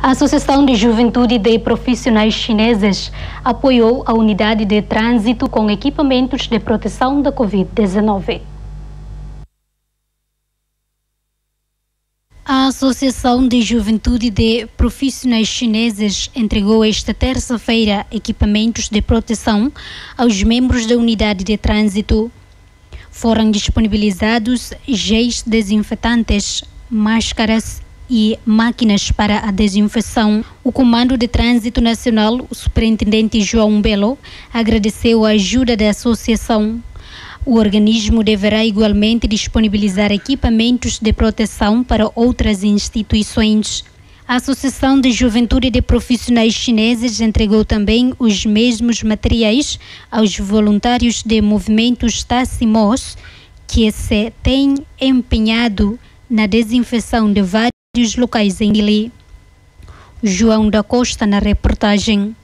A Associação de Juventude de Profissionais Chineses apoiou a unidade de trânsito com equipamentos de proteção da Covid-19. A Associação de Juventude de Profissionais Chineses entregou esta terça-feira equipamentos de proteção aos membros da unidade de trânsito. Foram disponibilizados géis desinfetantes, máscaras e máquinas para a desinfecção. O Comando de Trânsito Nacional, o Superintendente João Belo, agradeceu a ajuda da associação. O organismo deverá igualmente disponibilizar equipamentos de proteção para outras instituições. A Associação de Juventude de Profissionais Chineses entregou também os mesmos materiais aos voluntários de movimentos Tassimos, que se têm empenhado na desinfecção de vários locais em Dili. João da Costa na reportagem.